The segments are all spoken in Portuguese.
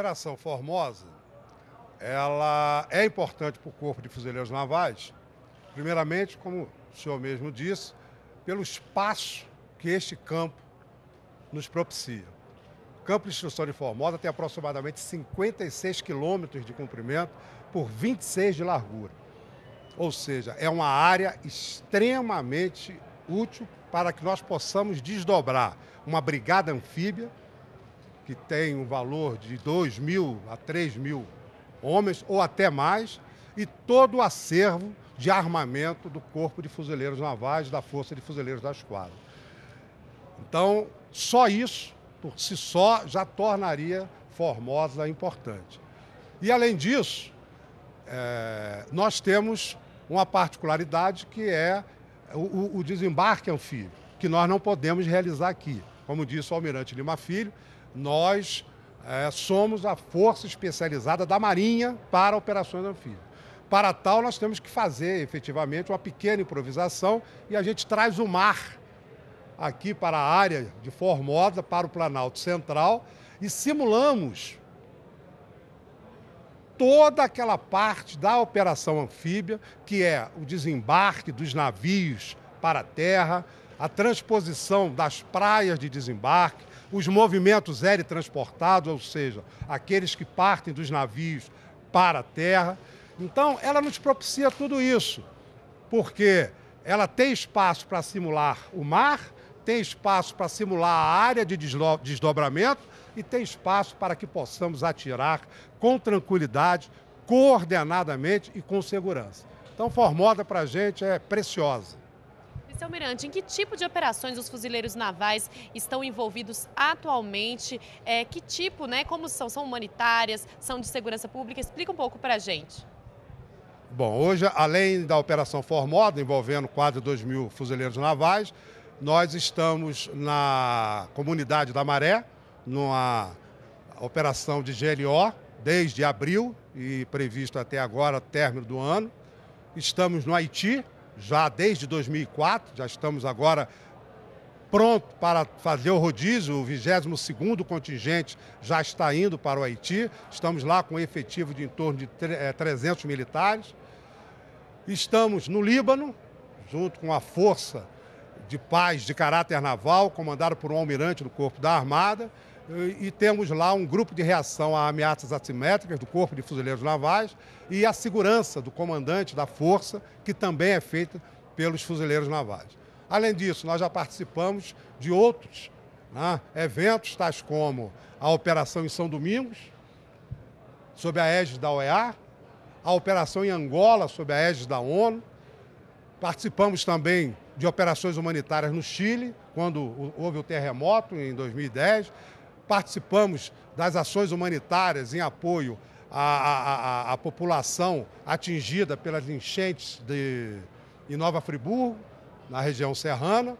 Operação Formosa, ela é importante para o Corpo de Fuzileiros Navais, primeiramente, como o senhor mesmo disse, pelo espaço que este campo nos propicia. O campo de instrução de Formosa tem aproximadamente 56 quilômetros de comprimento por 26 de largura. Ou seja, é uma área extremamente útil para que nós possamos desdobrar uma brigada anfíbia, que tem um valor de 2 mil a 3 mil homens ou até mais, e todo o acervo de armamento do Corpo de Fuzileiros Navais da Força de Fuzileiros da Esquadra. Então, só isso, por si só, já tornaria Formosa importante. E, além disso, é, nós temos uma particularidade que é o, o desembarque anfíbio, que nós não podemos realizar aqui. Como disse o Almirante Lima Filho, nós é, somos a força especializada da Marinha para operações anfíbias. Para tal, nós temos que fazer efetivamente uma pequena improvisação e a gente traz o mar aqui para a área de Formosa, para o Planalto Central e simulamos toda aquela parte da operação anfíbia, que é o desembarque dos navios para a terra, a transposição das praias de desembarque, os movimentos aéreos transportados, ou seja, aqueles que partem dos navios para a terra. Então, ela nos propicia tudo isso, porque ela tem espaço para simular o mar, tem espaço para simular a área de desdobramento e tem espaço para que possamos atirar com tranquilidade, coordenadamente e com segurança. Então, Formosa para a gente é preciosa. Vice-Almirante, em que tipo de operações os fuzileiros navais estão envolvidos atualmente? É, que tipo, né? Como são? São humanitárias? São de segurança pública? Explica um pouco para a gente. Bom, hoje, além da Operação Formosa, envolvendo quase 2 mil fuzileiros navais, nós estamos na comunidade da Maré, numa operação de GLO desde abril e previsto até agora, término do ano. Estamos no Haiti, já desde 2004, já estamos agora pronto para fazer o rodízio, o 22º contingente já está indo para o Haiti, estamos lá com um efetivo de em torno de 300 eh, militares. Estamos no Líbano, junto com a força de paz de caráter naval, comandado por um almirante do Corpo da Armada, e temos lá um grupo de reação a ameaças assimétricas do Corpo de Fuzileiros Navais e a segurança do comandante da força, que também é feita pelos fuzileiros navais. Além disso, nós já participamos de outros né, eventos, tais como a Operação em São Domingos, sob a égide da OEA, a Operação em Angola, sob a égide da ONU. Participamos também de operações humanitárias no Chile, quando houve o terremoto em 2010 participamos das ações humanitárias em apoio à, à, à, à população atingida pelas enchentes de, em Nova Friburgo, na região serrana,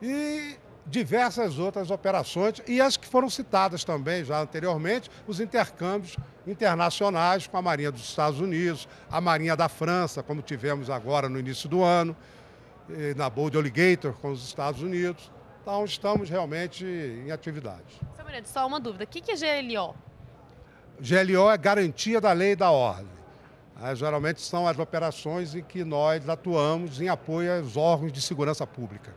e diversas outras operações, e as que foram citadas também já anteriormente, os intercâmbios internacionais com a Marinha dos Estados Unidos, a Marinha da França, como tivemos agora no início do ano, na Bold Alligator com os Estados Unidos. Então, estamos realmente em atividade. Só uma dúvida, o que é GLO? GLO é garantia da lei e da ordem. É, geralmente são as operações em que nós atuamos em apoio aos órgãos de segurança pública.